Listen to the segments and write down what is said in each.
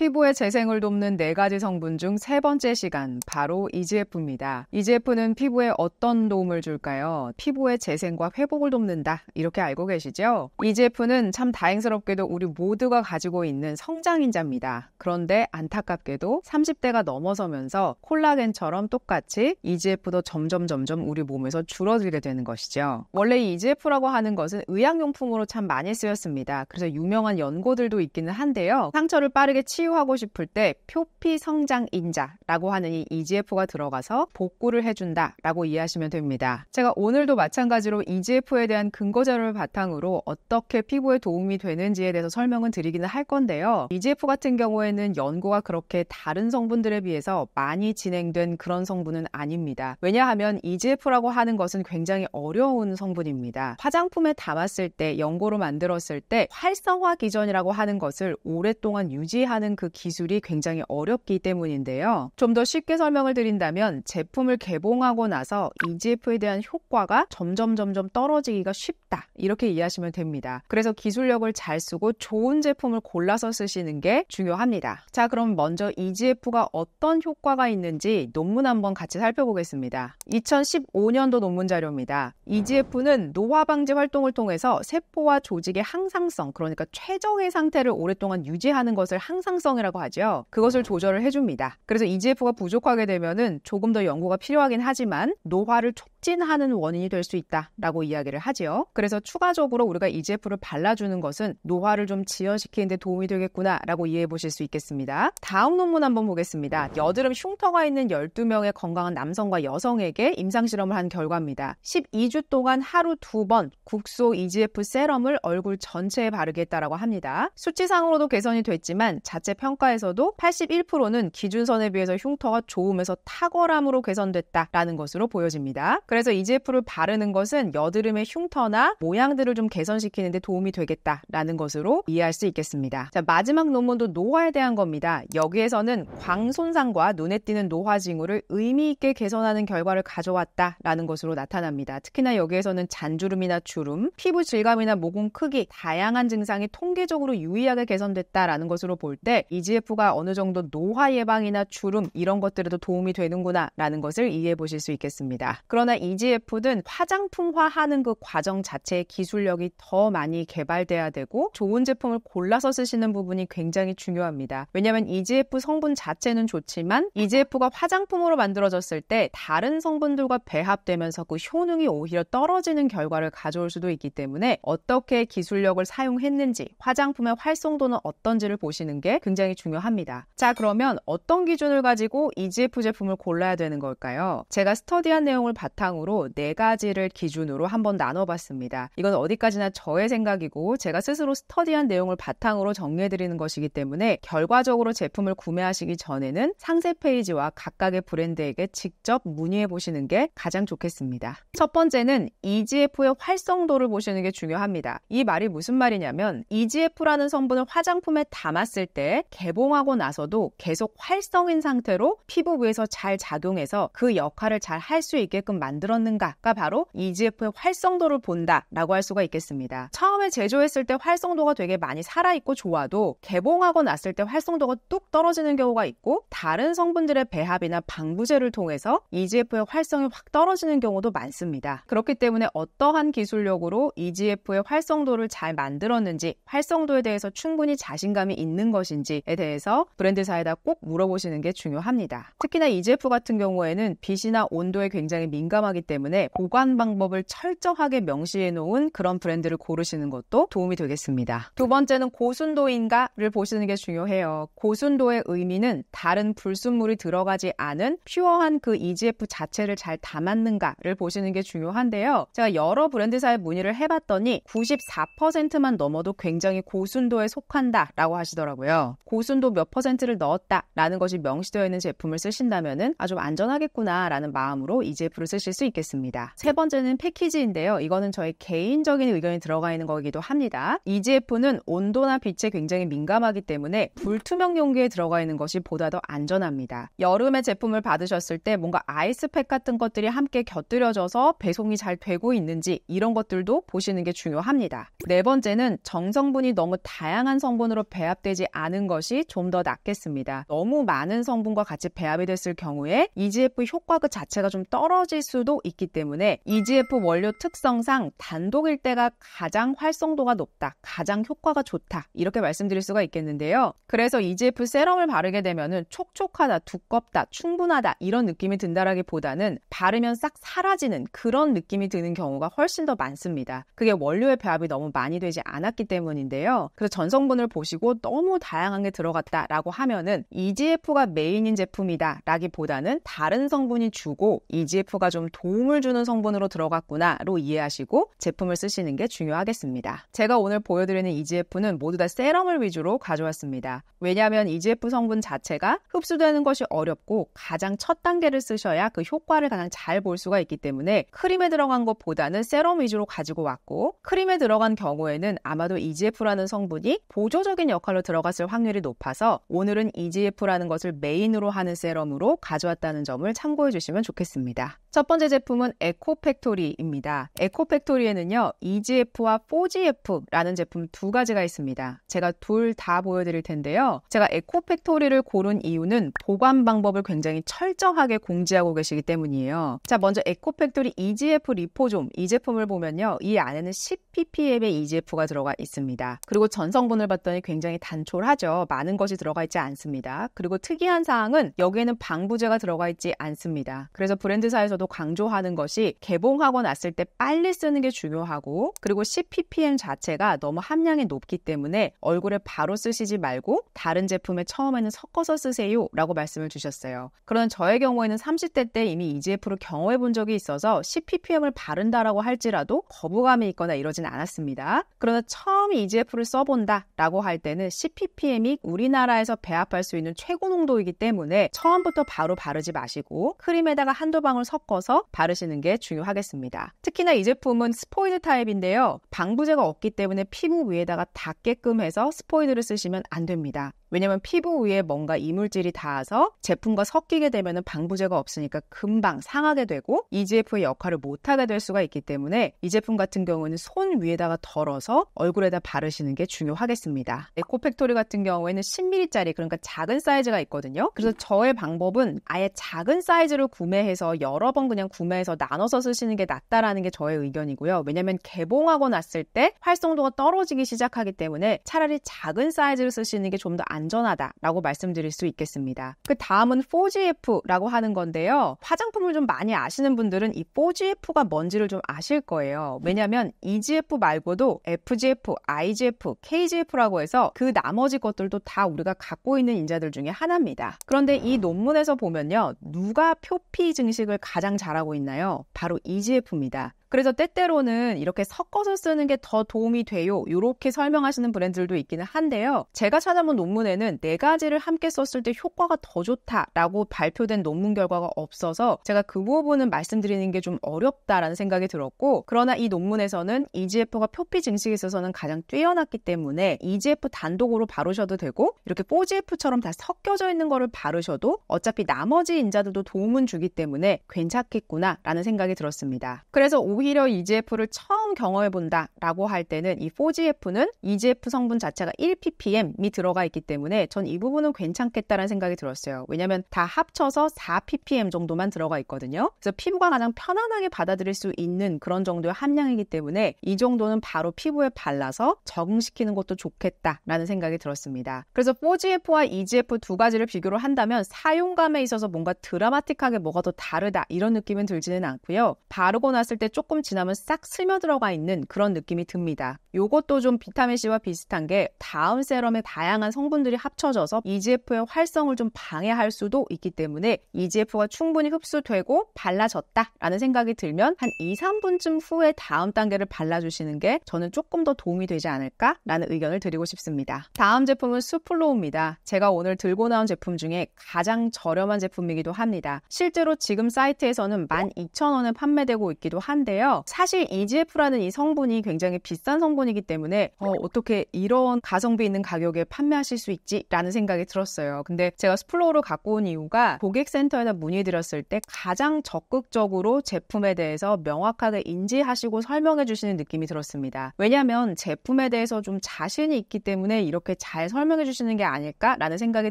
피부의 재생을 돕는 네 가지 성분 중 세 번째 시간, 바로 EGF입니다. EGF는 피부에 어떤 도움을 줄까요? 피부의 재생과 회복을 돕는다. 이렇게 알고 계시죠? EGF는 참 다행스럽게도 우리 모두가 가지고 있는 성장인자입니다. 그런데 안타깝게도 30대가 넘어서면서 콜라겐처럼 똑같이 EGF도 점점 점점 우리 몸에서 줄어들게 되는 것이죠. 원래 이 EGF라고 하는 것은 의약용품으로 참 많이 쓰였습니다. 그래서 유명한 연고들도 있기는 한데요. 상처를 빠르게 치유 하고 싶을 때 표피 성장 인자라고 하는 이 EGF가 들어가서 복구를 해준다라고 이해하시면 됩니다. 제가 오늘도 마찬가지로 EGF에 대한 근거 자료를 바탕으로 어떻게 피부에 도움이 되는지에 대해서 설명을 드리기는 할 건데요. EGF 같은 경우에는 연고가 그렇게 다른 성분들에 비해서 많이 진행된 그런 성분은 아닙니다. 왜냐하면 EGF라고 하는 것은 굉장히 어려운 성분입니다. 화장품에 담았을 때 연고로 만들었을 때 활성화 기전이라고 하는 것을 오랫동안 유지하는 그 기술이 굉장히 어렵기 때문인데요. 좀 더 쉽게 설명을 드린다면 제품을 개봉하고 나서 EGF에 대한 효과가 점점 점점 떨어지기가 쉽다. 이렇게 이해하시면 됩니다. 그래서 기술력을 잘 쓰고 좋은 제품을 골라서 쓰시는 게 중요합니다. 자, 그럼 먼저 EGF가 어떤 효과가 있는지 논문 한번 같이 살펴보겠습니다. 2015년도 논문 자료입니다. EGF는 노화 방지 활동을 통해서 세포와 조직의 항상성, 그러니까 최적의 상태를 오랫동안 유지하는 것을 항상 성이라고 하죠. 그것을 조절을 해줍니다. 그래서 EGF가 부족하게 되면은 조금 더 연구가 필요하긴 하지만 노화를 촉 진하는 원인이 될 수 있다라고 이야기를 하지요. 그래서 추가적으로 우리가 EGF를 발라주는 것은 노화를 좀 지연시키는데 도움이 되겠구나라고 이해해 보실 수 있겠습니다. 다음 논문 한번 보겠습니다. 여드름 흉터가 있는 12명의 건강한 남성과 여성에게 임상 실험을 한 결과입니다. 12주 동안 하루 두 번 국소 EGF 세럼을 얼굴 전체에 바르게 했다라고 합니다. 수치상으로도 개선이 됐지만 자체 평가에서도 81%는 기준선에 비해서 흉터가 좋음에서 탁월함으로 개선됐다라는 것으로 보여집니다. 그래서 EGF를 바르는 것은 여드름의 흉터나 모양들을 좀 개선시키는 데 도움이 되겠다라는 것으로 이해할 수 있겠습니다. 자, 마지막 논문도 노화에 대한 겁니다. 여기에서는 광 손상과 눈에 띄는 노화 징후를 의미 있게 개선하는 결과를 가져왔다라는 것으로 나타납니다. 특히나 여기에서는 잔주름이나 주름, 피부 질감이나 모공 크기, 다양한 증상이 통계적으로 유의하게 개선됐다라는 것으로 볼 때 EGF가 어느 정도 노화 예방이나 주름 이런 것들에도 도움이 되는구나라는 것을 이해해 보실 수 있겠습니다. 그러나 EGF는 화장품화하는 그 과정 자체의 기술력이 더 많이 개발돼야 되고 좋은 제품을 골라서 쓰시는 부분이 굉장히 중요합니다. 왜냐하면 EGF 성분 자체는 좋지만 EGF가 화장품으로 만들어졌을 때 다른 성분들과 배합되면서 그 효능이 오히려 떨어지는 결과를 가져올 수도 있기 때문에 어떻게 기술력을 사용했는지 화장품의 활성도는 어떤지를 보시는 게 굉장히 중요합니다. 자 그러면 어떤 기준을 가지고 EGF 제품을 골라야 되는 걸까요? 제가 스터디한 내용을 바탕으로 네 가지를 기준으로 한번 나눠봤습니다. 이건 어디까지나 저의 생각이고 제가 스스로 스터디한 내용을 바탕으로 정리해드리는 것이기 때문에 결과적으로 제품을 구매하시기 전에는 상세 페이지와 각각의 브랜드에게 직접 문의해 보시는 게 가장 좋겠습니다. 첫 번째는 EGF의 활성도를 보시는 게 중요합니다. 이 말이 무슨 말이냐면 EGF라는 성분을 화장품에 담았을 때 개봉하고 나서도 계속 활성인 상태로 피부 위에서 잘 작용해서 그 역할을 잘 할 수 있게끔 만들 었는가가 바로 EGF의 활성도를 본다라고 할 수가 있겠습니다. 처음에 제조했을 때 활성도가 되게 많이 살아있고 좋아도 개봉하고 났을 때 활성도가 뚝 떨어지는 경우가 있고 다른 성분들의 배합이나 방부제를 통해서 EGF의 활성이 확 떨어지는 경우도 많습니다. 그렇기 때문에 어떠한 기술력으로 EGF의 활성도를 잘 만들었는지 활성도에 대해서 충분히 자신감이 있는 것인지에 대해서 브랜드사에다 꼭 물어보시는 게 중요합니다. 특히나 EGF 같은 경우에는 빛이나 온도에 굉장히 민감 하기 때문에 보관 방법을 철저하게 명시해 놓은 그런 브랜드를 고르시는 것도 도움이 되겠습니다. 두 번째는 고순도인가를 보시는 게 중요해요. 고순도의 의미는 다른 불순물이 들어가지 않은 퓨어한 그 EGF 자체를 잘 담았는가를 보시는 게 중요한데요. 제가 여러 브랜드사에 문의를 해봤더니 94%만 넘어도 굉장히 고순도에 속한다라고 하시더라고요. 고순도 몇 퍼센트를 넣었다라는 것이 명시되어 있는 제품을 쓰신다면 아주 안전하겠구나라는 마음으로 EGF를 쓰실 수수 있겠습니다. 세 번째는 패키지인데요. 이거는 저의 개인적인 의견이 들어가 있는 거기도 합니다. EGF는 온도나 빛에 굉장히 민감하기 때문에 불투명 용기에 들어가 있는 것이 보다 더 안전합니다. 여름에 제품을 받으셨을 때 뭔가 아이스팩 같은 것들이 함께 곁들여져서 배송이 잘 되고 있는지 이런 것들도 보시는 게 중요합니다. 네 번째는 정성분이 너무 다양한 성분으로 배합되지 않은 것이 좀 더 낫겠습니다. 너무 많은 성분과 같이 배합이 됐을 경우에 EGF 효과 그 자체가 좀 떨어질 수도 있기 때문에 EGF 원료 특성상 단독일 때가 가장 활성도가 높다, 가장 효과가 좋다 이렇게 말씀드릴 수가 있겠는데요. 그래서 EGF 세럼을 바르게 되면은 촉촉하다, 두껍다, 충분하다 이런 느낌이 든다라기보다는 바르면 싹 사라지는 그런 느낌이 드는 경우가 훨씬 더 많습니다. 그게 원료의 배합이 너무 많이 되지 않았기 때문인데요. 그래서 전성분을 보시고 너무 다양한 게 들어갔다라고 하면은 EGF가 메인인 제품이다라기보다는 다른 성분이 주고 EGF가 좀 도움을 주는 성분으로 들어갔구나로 이해하시고 제품을 쓰시는 게 중요하겠습니다. 제가 오늘 보여드리는 EGF는 모두 다 세럼을 위주로 가져왔습니다. 왜냐하면 EGF 성분 자체가 흡수되는 것이 어렵고 가장 첫 단계에 쓰셔야 그 효과를 가장 잘 볼 수가 있기 때문에 크림에 들어간 것보다는 세럼 위주로 가지고 왔고 크림에 들어간 경우에는 아마도 EGF라는 성분이 보조적인 역할로 들어갔을 확률이 높아서 오늘은 EGF라는 것을 메인으로 하는 세럼으로 가져왔다는 점을 참고해 주시면 좋겠습니다. 첫 번째 제품은 에코팩토리입니다. 에코팩토리에는요, EGF와 4GF라는 제품 두 가지가 있습니다. 제가 둘 다 보여드릴 텐데요. 제가 에코팩토리를 고른 이유는 보관 방법을 굉장히 철저하게 공지하고 계시기 때문이에요. 자, 먼저 에코팩토리 EGF 리포좀 이 제품을 보면요, 이 안에는 10ppm의 EGF가 들어가 있습니다. 그리고 전성분을 봤더니 굉장히 단촐하죠. 많은 것이 들어가 있지 않습니다. 그리고 특이한 사항은 여기에는 방부제가 들어가 있지 않습니다. 그래서 브랜드사에서 도 강조하는 것이 개봉하고 났을 때 빨리 쓰는 게 중요하고 그리고 10ppm 자체가 너무 함량이 높기 때문에 얼굴에 바로 쓰시지 말고 다른 제품에 처음에는 섞어서 쓰세요 라고 말씀을 주셨어요. 그러나 저의 경우에는 30대 때 이미 EGF를 경험해 본 적이 있어서 10ppm을 바른다라고 할지라도 거부감이 있거나 이러진 않았습니다. 그러나 처음 EGF를 써본다 라고 할 때는 10ppm이 우리나라에서 배합할 수 있는 최고 농도이기 때문에 처음부터 바로 바르지 마시고 크림에다가 한두 방울 섞어 서 바르시는 게 중요하겠습니다. 특히나 이 제품은 스포이드 타입인데요. 방부제가 없기 때문에 피부 위에다가 닿게끔 해서 스포이드를 쓰시면 안 됩니다. 왜냐면 피부 위에 뭔가 이물질이 닿아서 제품과 섞이게 되면 방부제가 없으니까 금방 상하게 되고 EGF의 역할을 못하게 될 수가 있기 때문에 이 제품 같은 경우는 손 위에다가 덜어서 얼굴에다 바르시는 게 중요하겠습니다. 에코팩토리 같은 경우에는 10ml짜리 그러니까 작은 사이즈가 있거든요. 그래서 저의 방법은 아예 작은 사이즈를 구매해서 여러 번 그냥 구매해서 나눠서 쓰시는 게 낫다라는 게 저의 의견이고요. 왜냐면 개봉하고 났을 때 활성도가 떨어지기 시작하기 때문에 차라리 작은 사이즈를 쓰시는 게 좀 더 안전하다라고 말씀드릴 수 있겠습니다. 그 다음은 4GF라고 하는 건데요. 화장품을 좀 많이 아시는 분들은 이 4GF가 뭔지를 좀 아실 거예요. 왜냐하면 EGF 말고도 FGF, IGF, KGF라고 해서 그 나머지 것들도 다 우리가 갖고 있는 인자들 중에 하나입니다. 그런데 이 논문에서 보면요. 누가 표피 증식을 가장 잘하고 있나요? 바로 EGF입니다. 그래서 때때로는 이렇게 섞어서 쓰는 게 더 도움이 돼요. 이렇게 설명하시는 브랜드들도 있기는 한데요. 제가 찾아본 논문에는 네 가지를 함께 썼을 때 효과가 더 좋다라고 발표된 논문 결과가 없어서 제가 그 부분은 말씀드리는 게 좀 어렵다라는 생각이 들었고 그러나 이 논문에서는 EGF가 표피 증식에 있어서는 가장 뛰어났기 때문에 EGF 단독으로 바르셔도 되고 이렇게 4GF처럼 다 섞여져 있는 거를 바르셔도 어차피 나머지 인자들도 도움은 주기 때문에 괜찮겠구나라는 생각이 들었습니다. 그래서 오 히려 EGF를 처음 경험해 본다 라고 할 때는 이 4GF는 EGF 성분 자체가 1ppm이 들어가 있기 때문에 전 이 부분은 괜찮겠다라는 생각이 들었어요. 왜냐면 다 합쳐서 4ppm 정도만 들어가 있거든요. 그래서 피부가 가장 편안하게 받아들일 수 있는 그런 정도의 함량이기 때문에 이 정도는 바로 피부에 발라서 적응시키는 것도 좋겠다라는 생각이 들었습니다. 그래서 4GF와 EGF 두 가지를 비교를 한다면 사용감에 있어서 뭔가 드라마틱하게 뭐가 더 다르다 이런 느낌은 들지는 않고요. 바르고 났을 때 조금 조금 지나면 싹 스며들어가 있는 그런 느낌이 듭니다. 요것도 좀 비타민C와 비슷한 게 다음 세럼의 다양한 성분들이 합쳐져서 EGF의 활성을 좀 방해할 수도 있기 때문에 EGF가 충분히 흡수되고 발라졌다라는 생각이 들면 한 2, 3분쯤 후에 다음 단계를 발라주시는 게 저는 조금 더 도움이 되지 않을까라는 의견을 드리고 싶습니다. 다음 제품은 수플로우입니다. 제가 오늘 들고 나온 제품 중에 가장 저렴한 제품이기도 합니다. 실제로 지금 사이트에서는 12,000원에 판매되고 있기도 한데요. 사실 EGF라는 이 성분이 굉장히 비싼 성분이기 때문에 어, 어떻게 이런 가성비 있는 가격에 판매하실 수 있지라는 생각이 들었어요. 근데 제가 스플로우를 갖고 온 이유가 고객센터에다 문의드렸을 때 가장 적극적으로 제품에 대해서 명확하게 인지하시고 설명해 주시는 느낌이 들었습니다. 왜냐하면 제품에 대해서 좀 자신이 있기 때문에 이렇게 잘 설명해 주시는 게 아닐까라는 생각이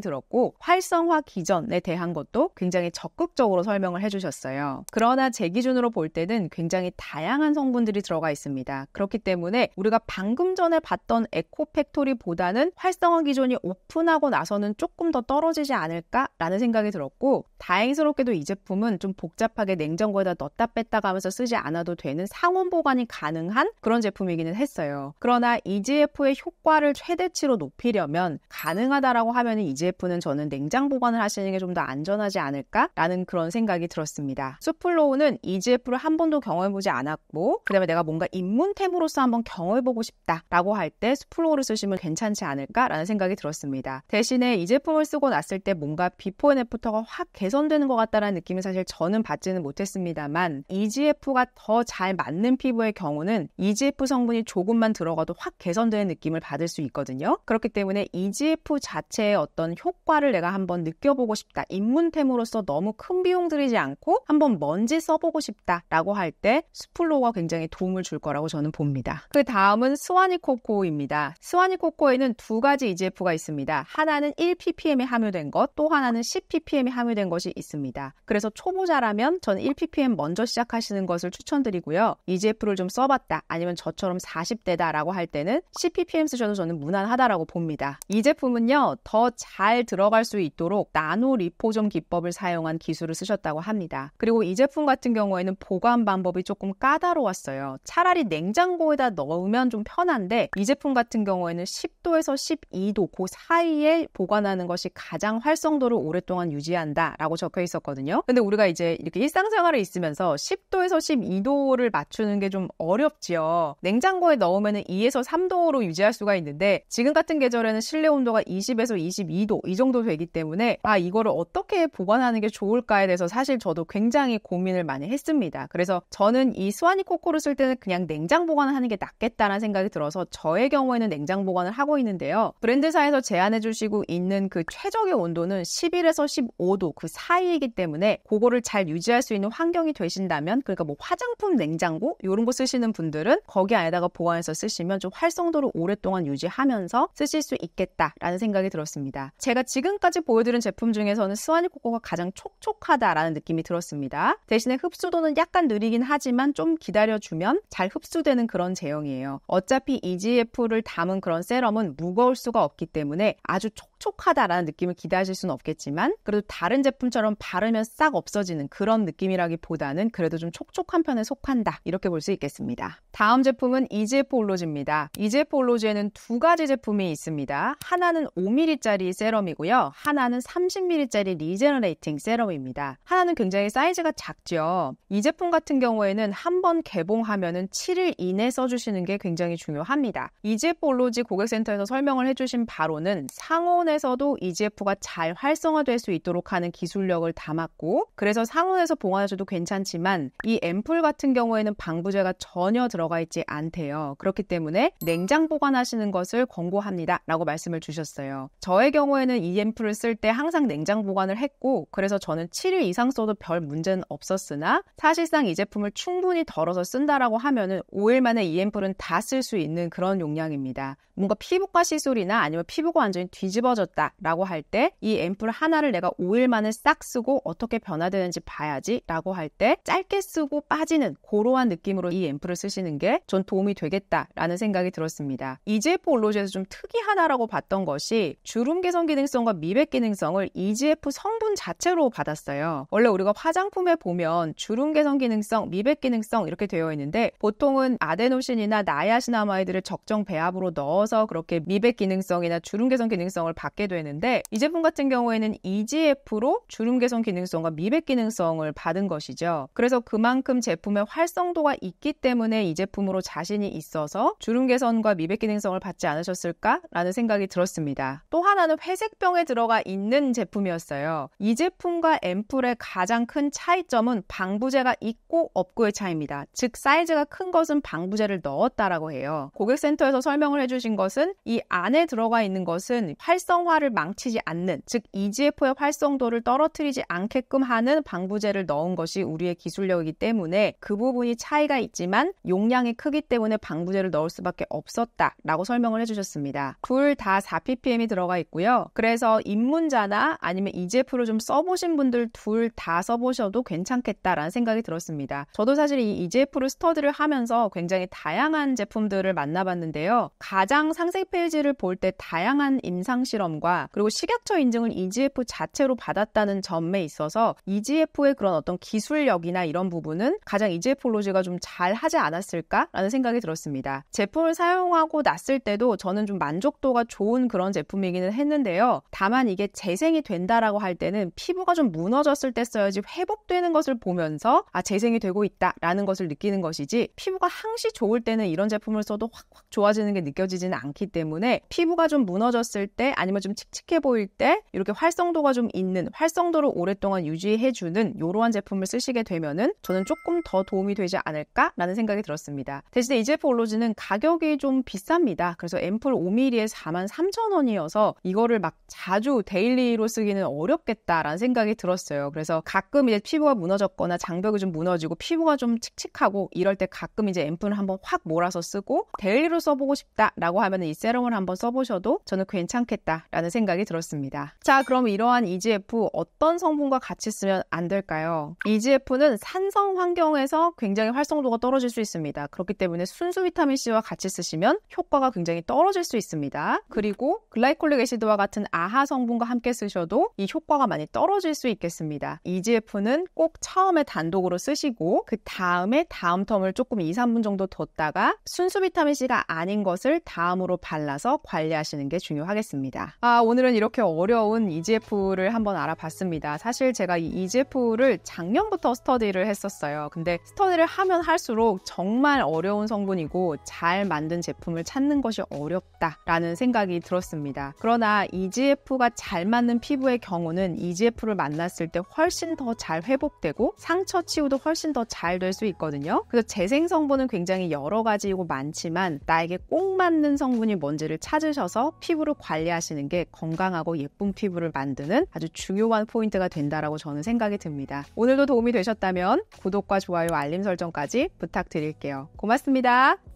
들었고 활성화 기전에 대한 것도 굉장히 적극적으로 설명을 해주셨어요. 그러나 제 기준으로 볼 때는 굉장히 다양한 성분들이 들어가 있습니다. 그렇기 때문에 우리가 방금 전에 봤던 에코팩토리보다는 활성화 기전이 오픈하고 나서는 조금 더 떨어지지 않을까라는 생각이 들었고 다행스럽게도 이 제품은 좀 복잡하게 냉장고에다 넣었다 뺐다 가면서 쓰지 않아도 되는 상온 보관이 가능한 그런 제품이기는 했어요. 그러나 EGF의 효과를 최대치로 높이려면 가능하다라고 하면 EGF는 저는 냉장 보관을 하시는 게 좀 더 안전하지 않을까라는 그런 생각이 들었습니다. 수플로우는 EGF를 한 번도 경험해보지 않았고 그다음에 내가 뭔가 입문템으로서 한번 경험해보고 싶다라고 할때 수플로우를 쓰시면 괜찮지 않을까라는 생각이 들었습니다. 대신에 이 제품을 쓰고 났을 때 뭔가 before and after가 확 개선되는 것 같다는 느낌을 사실 저는 받지는 못했습니다만 EGF가 더 잘 맞는 피부의 경우는 EGF 성분이 조금만 들어가도 확 개선되는 느낌을 받을 수 있거든요. 그렇기 때문에 EGF 자체의 어떤 효과를 내가 한번 느껴보고 싶다. 입문템으로서 너무 큰 비용 들이지 않고 한번 먼저 써보고 싶다라고 할 때 스플로우가 굉장히 도움을 줄 거라고 저는 봅니다. 그 다음은 스와니 코코입니다. 스와니 코코에는 두 가지 EGF가 있습니다. 하나는 1ppm에 함유된 것, 또 하나는 10ppm에 함유된 것이 있습니다. 그래서 초보자라면 저는 1ppm 먼저 시작하시는 것을 추천드리고요. EGF를 좀 써봤다, 아니면 저처럼 40대다라고 할 때는 10ppm 쓰셔도 저는 무난하다라고 봅니다. 이 제품은요, 더 잘 들어갈 수 있도록 나노 리포좀 기법을 사용한 기술을 쓰셨다고 합니다. 그리고 이 제품 같은 경우에는 보관 방법이 조금 까다로웠어요. 차라리 냉장고에다 넣으면 좀 편한데 이 제품 같은 경우에는 10도에서 12도 그 사이에 보관하는 것이 가장 활성도를 오랫동안 유지한다라고 적혀 있었거든요. 근데 우리가 이제 이렇게 일상생활에 있으면서 10도에서 12도를 맞추는 게 좀 어렵지요. 냉장고에 넣으면 2에서 3도로 유지할 수가 있는데 지금 같은 계절에는 실내 온도가 20에서 22도 이 정도 되기 때문에 아 이거를 어떻게 보관하는 게 좋을까에 대해서 사실 저도 굉장히 고민을 많이 했습니다. 그래서 저는 이 스와니 코코를 쓸 때는 그냥 냉장 보관을 하는 게 낫겠다라는 생각이 들어서 저의 경우에는 냉장 보관을 하고 있는데요. 브랜드사에서 제안해 주시고 있는 그 최적의 온도는 11에서 15도 그 사이이기 때문에 그거를 잘 유지할 수 있는 환경이 되신다면 그러니까 뭐 화장품 냉장고 이런 거 쓰시는 분들은 거기 안에다가 보관해서 쓰시면 좀 활성도를 오랫동안 유지하면서 쓰실 수 있겠다라는 생각이 들었습니다. 제가 지금까지 보여드린 제품 중에서는 스와니 코코가 가장 촉촉하다라는 느낌이 들었습니다. 대신에 흡수도는 약간 느리긴 하지만 좀 기다려주면 잘 흡수되는 그런 제형이에요. 어차피 EGF를 담은 그런 세럼은 무거울 수가 없기 때문에 아주 촉촉하다라는 느낌을 기대하실 수는 없겠지만 그래도 다른 제품처럼 바르면 싹 없어지는 그런 느낌이라기보다는 그래도 좀 촉촉한 편에 속한다 이렇게 볼 수 있겠습니다. 다음 제품은 EGF 올로지입니다. EGF 올로지에는 두 가지 제품이 있습니다. 하나는 5mm짜리 세럼이고요. 하나는 30mm짜리 리제너레이팅 세럼입니다. 하나는 굉장히 사이즈가 작죠. 이 제품 같은 경우에는 한 번 개봉하면은 7일 이내 써주시는 게 굉장히 중요합니다. EGF 올로지 고객센터에서 설명을 해주신 바로는 상온에서도 EGF가 잘 활성화될 수 있도록 하는 기술력을 담았고 그래서 상온에서 보관하셔도 괜찮지만 이 앰플 같은 경우에는 방부제가 전혀 들어가 있지 않대요. 그렇기 때문에 냉장 보관하시는 것을 권고합니다. 라고 말씀을 주셨어요. 저의 경우에는 이 앰플을 쓸 때 항상 냉장 보관을 했고 그래서 저는 7일 이상 써도 별 문제는 없었으나 사실상 이 제품을 충분히 덜어서 쓴다라고 하면은 5일 만에 이 앰플은 다 쓸 수 있는 그런 용량입니다. 뭔가 피부과 시술이나 아니면 피부가 완전히 뒤집어졌다라고 할 때 이 앰플 하나를 내가 5일 만에 싹 쓰고 어떻게 변화되는지 봐야지라고 할 때 짧게 쓰고 빠지는 고러한 느낌으로 이 앰플을 쓰시는 게 전 도움이 되겠다라는 생각이 들었습니다. EGF 올로지에서 좀 특이하다라고 봤던 것이 주름 개선 기능성과 미백 기능성을 EGF 성분 자체로 받았어요. 원래 우리가 화장품에 보면 주름 개선 기능성, 미백 기능성 이렇게 되어 있는데 보통은 아데노신이나 나야시나마이드를 적정 배합으로 넣어서 그렇게 미백 기능성이나 주름 개선 기능성을 받게 되는데 이 제품 같은 경우에는 EGF로 주름 개선 기능성과 미백 기능성을 받은 것이죠. 그래서 그만큼 제품의 활성도가 있기 때문에 이 제품으로 자신이 있어서 주름 개선과 미백 기능성을 받지 않으셨을까라는 생각이 들었습니다. 또 하나는 회색병에 들어가 있는 제품이었어요. 이 제품과 앰플의 가장 큰 차이점은 방부제가 있고 없고의 차이입니다. 즉 사이즈가 큰 것은 방부제를 넣었다라고 해요. 고객센터에서 설명을 해주신 것은 이 안에 들어가 있는 것은 활성화를 망치지 않는 즉 EGF의 활성도를 떨어뜨리지 않게끔 하는 방부제를 넣은 것이 우리의 기술력이기 때문에 그 부분이 차이가 있지만 용량이 크기 때문에 방부제를 넣을 수밖에 없었다라고 설명을 해주셨습니다. 둘 다 4ppm이 들어가 있고요. 그래서 입문자나 아니면 EGF를 좀 써보신 분들 둘 다 써보셔도 괜찮겠다라는 생각이 들었습니다. 저도 사실 이 EGF를 스터디를 하면서 굉장히 다양한 제품들을 만나봤는데요. 가장 상세 페이지를 볼 때 다양한 임상 실험과 그리고 식약처 인증을 EGF 자체로 받았다는 점에 있어서 EGF의 그런 어떤 기술력이나 이런 부분은 가장 EGF로지가 좀 잘 하지 않았을까라는 생각이 들었습니다. 제품을 사용하고 났을 때도 저는 좀 만족도가 좋은 그런 제품이기는 했는데요. 다만 이게 재생이 된다라고 할 때는 피부가 좀 무너졌을 때 써야지 회복되는 것을 보면서 아 재생이 되고 있다라는 것을 느끼는 것이지 피부가 항시 좋을 때는 이런 제품을 써도 확확 좋아지는 게 느껴지지는 않기 때문에 피부가 좀 무너졌을 때 아니면 좀 칙칙해 보일 때 이렇게 활성도가 좀 있는 활성도를 오랫동안 유지해주는 이러한 제품을 쓰시게 되면은 저는 조금 더 도움이 되지 않을까라는 생각이 들었습니다. 대신에 이 제품 올로지는 가격이 좀 비쌉니다. 그래서 앰플 5mm에 43,000원이어서 이거를 막 자주 daily로 쓰기는 어렵겠다라는 생각이 들었어요. 그래서 가끔 이제 피부가 무너졌거나 장벽이 좀 무너지고 피부가 좀 칙칙하고 이럴 때 가끔 이제 앰플을 한번 확 몰아서 쓰고 daily로 써보고 싶다라고 하면 이 세럼을 한번 써보셔도 저는 괜찮겠다라는 생각이 들었습니다. 자, 그럼 이러한 EGF 어떤 성분과 같이 쓰면 안 될까요? EGF는 산성 환경에서 굉장히 활성도가 떨어질 수 있습니다. 그렇기 때문에 순수 비타민 C와 같이 쓰시면 효과가 굉장히 떨어질 수 있습니다. 그리고 glycolic acid와 같은 AHA 성분과 함께 쓰셔도 이 효과가 많이 떨어질 수 있겠습니다. EGF는 꼭 처음에 단독으로 쓰시고 그 다음에 다음 term을 조금 2, 3분 정도 뒀다가 순수 비타민 C가 아닌 것을 다음으로 발라서 관리하시는 게 중요하겠습니다. 아, 오늘은 이렇게 어려운 EGF를 한번 알아봤습니다. 사실 제가 이 EGF를 작년부터 스터디를 했었어요. 근데 스터디를 하면 할수록 정말 어려운 성분이고 잘 만든 제품을 찾는 것이 어렵다라는 생각이 들었습니다. 그러나 EGF가 잘 맞는 피부의 경우는 EGF를 만났을 때 훨씬 더 잘 회복되고 상처 치유도 훨씬 더잘 될 수 있거든요. 그래서 재생 성분은 굉장히 여러 가지이고 많지만 나에게 꼭 맞는 성분이 뭔지를 찾으셔서 피부를 관리하시는 게 건강하고 예쁜 피부를 만드는 아주 중요한 포인트가 된다라고 저는 생각이 듭니다. 오늘도 도움이 되셨다면 구독과 좋아요, 알림 설정까지 부탁드릴게요. 고맙습니다.